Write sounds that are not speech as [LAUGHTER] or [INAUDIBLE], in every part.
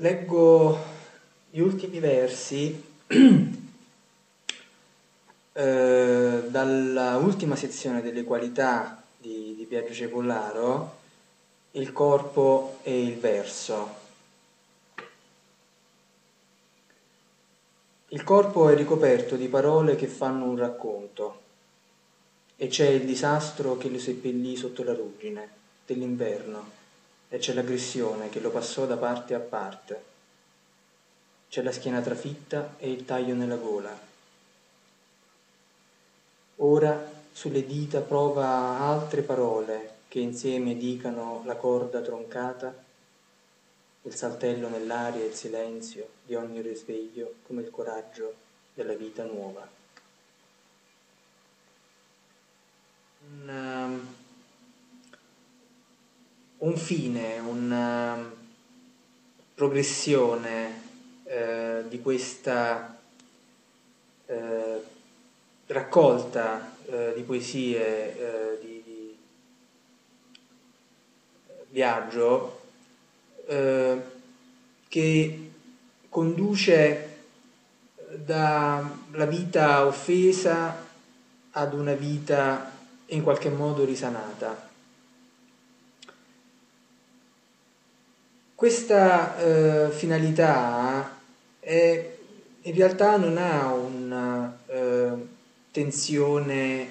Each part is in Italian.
leggo gli ultimi versi [CLEARS THROAT] eh, dalla ultima sezione delle qualità di, di Biagio Cepollaro, il corpo e il verso. Il corpo è ricoperto di parole che fanno un racconto e c'è il disastro che lo seppellì sotto la ruggine dell'inverno e c'è l'aggressione che lo passò da parte a parte. C'è la schiena trafitta e il taglio nella gola. Ora sulle dita prova altre parole che insieme dicano la corda troncata, il saltello nell'aria e il silenzio di ogni risveglio come il coraggio della vita nuova. Un, um, un fine, una um, progressione eh, di questa eh, raccolta eh, di poesie eh, di, di, viaggio eh, che conduce dalla vita offesa ad una vita in qualche modo risanata. Questa eh, finalità è, in realtà non ha una eh, tensione,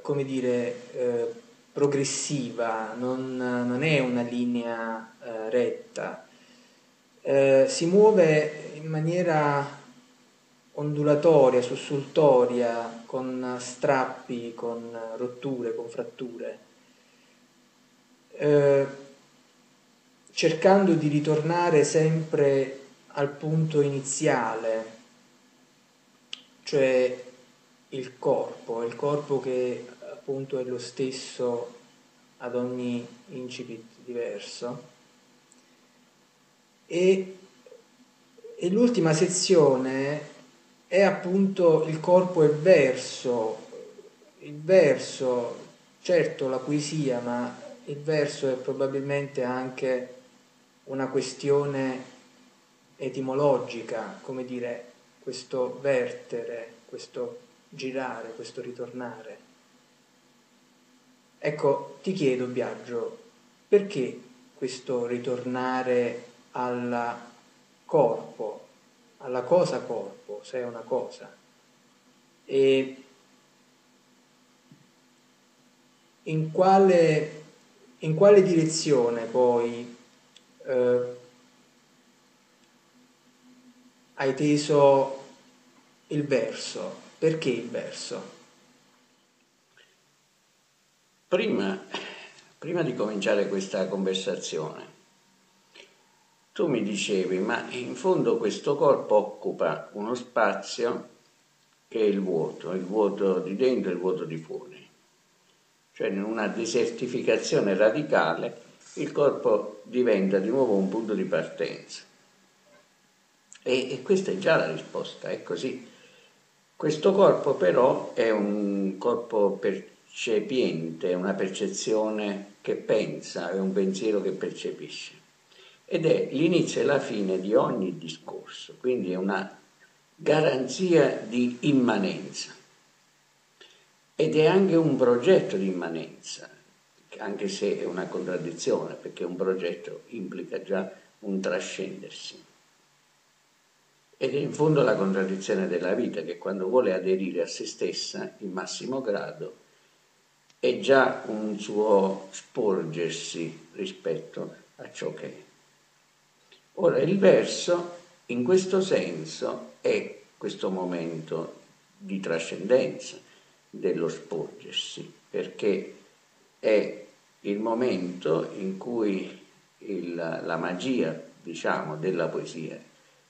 come dire, eh, progressiva, non, non, è una linea eh, retta, eh, si muove in maniera ondulatoria, sussultoria, con strappi, con rotture, con fratture. Cercando di ritornare sempre al punto iniziale, cioè il corpo, il corpo che appunto è lo stesso ad ogni incipit diverso. E, e l'ultima sezione è appunto il corpo e verso, il verso, certo la poesia, ma il verso è probabilmente anche una questione etimologica, come dire, questo vertere, questo girare, questo ritornare. Ecco, ti chiedo, Biagio, perché questo ritornare al corpo, alla cosa corpo, se è una cosa? E in quale, in quale direzione poi eh, hai teso il verso. Perché il verso? Prima, prima di cominciare questa conversazione, tu mi dicevi, ma in fondo questo corpo occupa uno spazio che è il vuoto, il vuoto di dentro e il vuoto di fuori. Cioè in una desertificazione radicale il corpo diventa di nuovo un punto di partenza. E, e questa è già la risposta, è così. Questo corpo però è un corpo percepiente, una percezione che pensa, è un pensiero che percepisce. Ed è l'inizio e la fine di ogni discorso, quindi è una garanzia di immanenza. Ed è anche un progetto di immanenza, anche se è una contraddizione, perché un progetto implica già un trascendersi. Ed è in fondo la contraddizione della vita, che quando vuole aderire a se stessa in massimo grado, è già un suo sporgersi rispetto a ciò che è. Ora, il verso, in questo senso, è questo momento di trascendenza dello sporgersi, perché è il momento in cui il, la magia, diciamo, della poesia,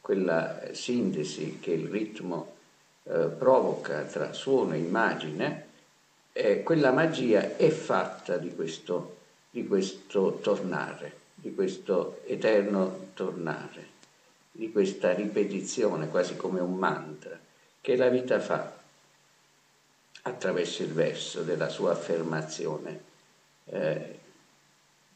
quella sintesi che il ritmo eh, provoca tra suono e immagine, eh, quella magia è fatta di questo, di questo tornare, di questo eterno tornare, di questa ripetizione quasi come un mantra che la vita fa attraverso il verso della sua affermazione eh,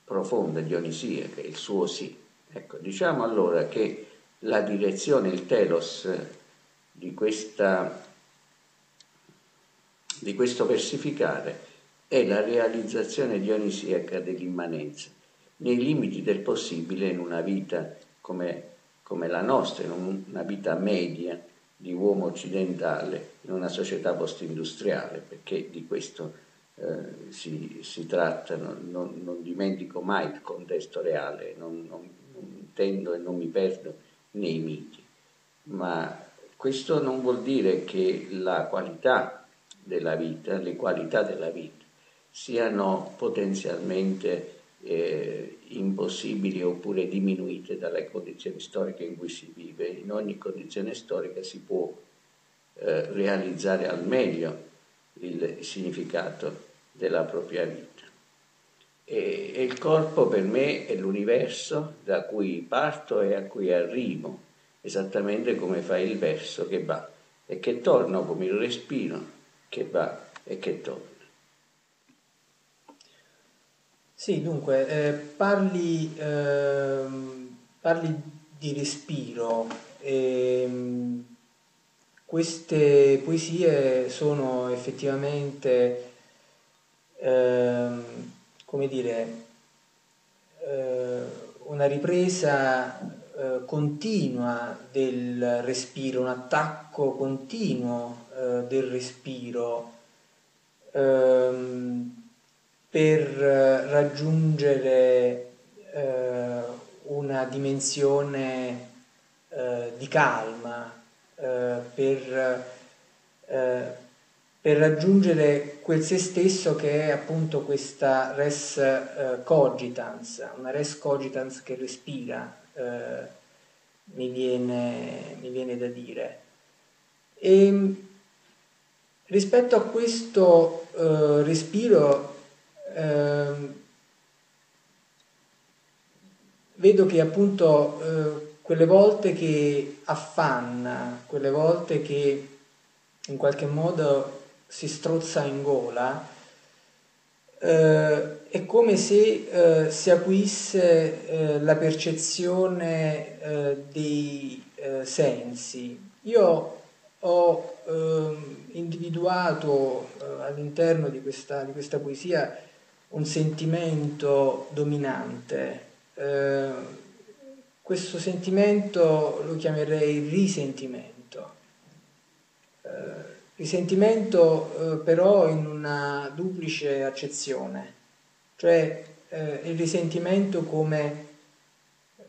profonda, dionisiaca, il suo sì. Ecco, diciamo allora che la direzione, il telos di, questa, di questo versificare è la realizzazione dionisiaca dell'immanenza, nei limiti del possibile in una vita come, come la nostra, in una vita media di uomo occidentale, in una società post-industriale, perché di questo eh, si, si, tratta, non, non, dimentico mai il contesto reale, non, non, tendo e non mi perdo nei miti, ma questo non vuol dire che la qualità della vita, le qualità della vita siano potenzialmente eh, impossibili oppure diminuite dalle condizioni storiche in cui si vive. In ogni condizione storica si può eh, realizzare al meglio il significato della propria vita. E, e il corpo per me è l'universo da cui parto e a cui arrivo, esattamente come fa il verso che va e che torna, come il respiro che va e che torna. Sì, dunque, eh, parli, eh, parli, di respiro. E, ehm, queste poesie sono effettivamente ehm, come dire, eh, una ripresa eh, continua del respiro, un attacco continuo eh, del respiro ehm, per raggiungere eh, una dimensione eh, di calma, eh, per per raggiungere quel se stesso che è appunto questa res uh, cogitans, una res cogitans che respira, uh, mi, viene, mi, viene, da dire. E rispetto a questo uh, respiro ehm, vedo che appunto quelle volte che affanna, quelle volte che in qualche modo si strozza in gola, eh, è come se eh, si acuisse eh, la percezione eh, dei eh, sensi. Io ho ehm, individuato eh, all'interno di questa, di questa, poesia un sentimento dominante. questo sentimento lo chiamerei risentimento Risentimento eh, però in una duplice accezione, cioè eh, il risentimento come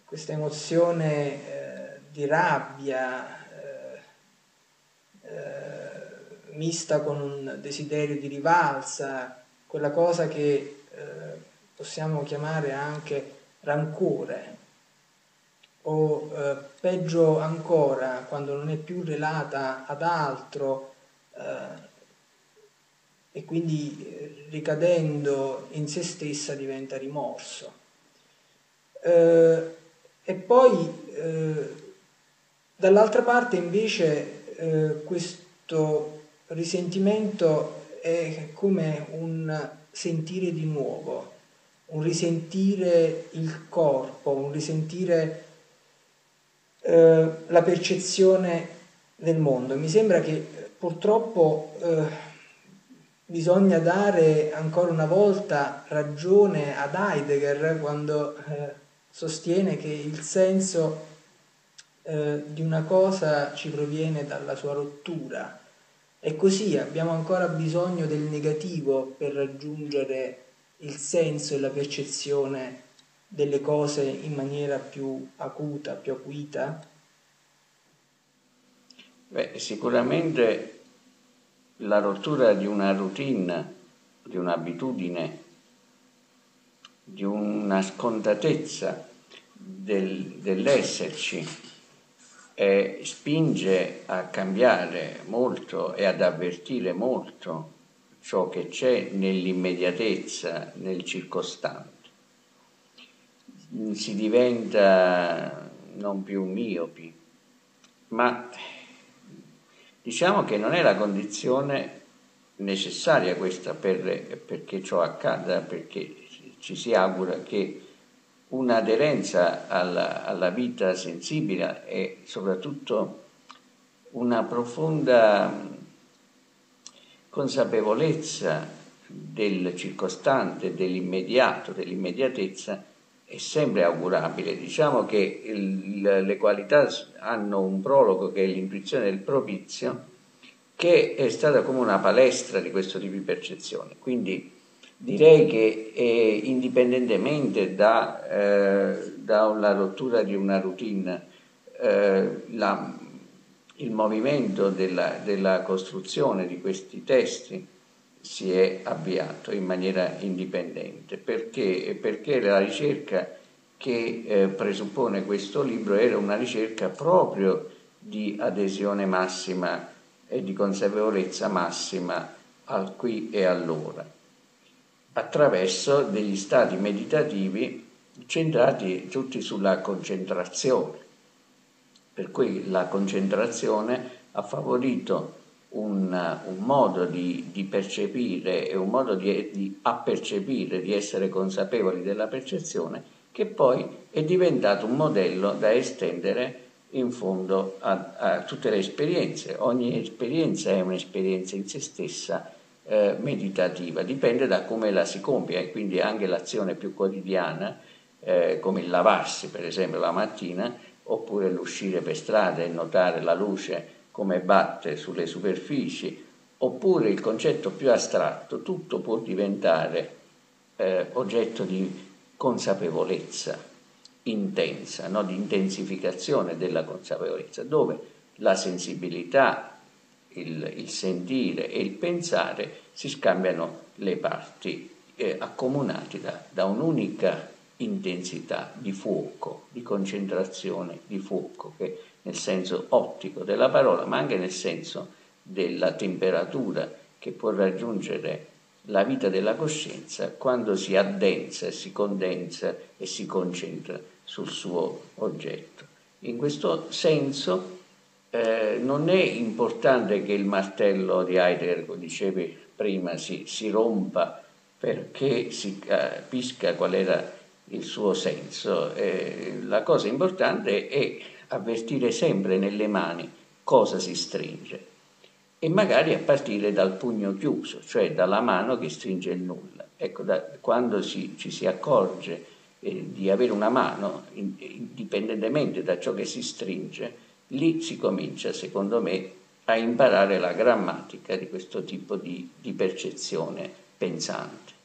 questa emozione eh, di rabbia eh, eh, mista con un desiderio di rivalsa, quella cosa che eh, possiamo chiamare anche rancore. O peggio ancora quando non è più relata ad altro eh, e quindi eh, ricadendo in se stessa diventa rimorso. Eh, e poi dall'altra parte invece questo risentimento è come un sentire di nuovo, un risentire il corpo, un risentire eh, la percezione del mondo. Mi sembra che purtroppo eh, bisogna dare ancora una volta ragione ad Heidegger quando eh, sostiene che il senso eh, di una cosa ci proviene dalla sua rottura. E così abbiamo ancora bisogno del negativo per raggiungere il senso e la percezione delle cose in maniera più acuta, più acuita? Beh, sicuramente la rottura di una routine, di un'abitudine, di una scontatezza del, dell'esserci eh, spinge a cambiare molto e ad avvertire molto ciò che c'è nell'immediatezza, nel circostante. Si diventa non più miopi, ma Diciamo che non è la condizione necessaria questa per, perché ciò accada, perché ci si augura che un'aderenza alla, alla vita sensibile e soprattutto una profonda consapevolezza del circostante, dell'immediato, dell'immediatezza è sempre augurabile. Diciamo che il, le qualità hanno un prologo che è l'intuizione del propizio, che è stata come una palestra di questo tipo di percezione. Quindi direi che eh, indipendentemente da, eh, dalla rottura di una routine, eh, la, il movimento della, della costruzione di questi testi si è avviato in maniera indipendente, perché, perché la ricerca che eh, presuppone questo libro era una ricerca proprio di adesione massima e di consapevolezza massima al qui e all'ora, attraverso degli stati meditativi centrati tutti sulla concentrazione. Per cui la concentrazione ha favorito un, un modo di, di, percepire e un modo di, di appercepire, di essere consapevoli della percezione, che poi è diventato un modello da estendere in fondo a, a tutte le esperienze. Ogni esperienza è un'esperienza in se stessa eh, meditativa, dipende da come la si compie e quindi anche l'azione più quotidiana, eh, come il lavarsi per esempio la mattina, oppure l'uscire per strada e notare la luce come batte sulle superfici, oppure il concetto più astratto, tutto può diventare eh, oggetto di consapevolezza intensa, no? di intensificazione della consapevolezza, dove la sensibilità, il, il sentire e il pensare si scambiano le parti eh, accomunati da, da un'unica intensità di fuoco, di concentrazione di fuoco che nel senso ottico della parola, ma anche nel senso della temperatura che può raggiungere la vita della coscienza quando si addensa, si condensa e si concentra sul suo oggetto. In questo senso eh, non è importante che il martello di Heidegger, come dicevi prima, si, si rompa perché si capisca qual era il suo senso. Eh, la cosa importante è avvertire sempre nelle mani cosa si stringe e magari a partire dal pugno chiuso, cioè dalla mano che stringe il nulla. Ecco, da, quando si, ci si accorge eh, di avere una mano, indipendentemente da ciò che si stringe, lì si comincia, secondo me, a imparare la grammatica di questo tipo di, di percezione pensante.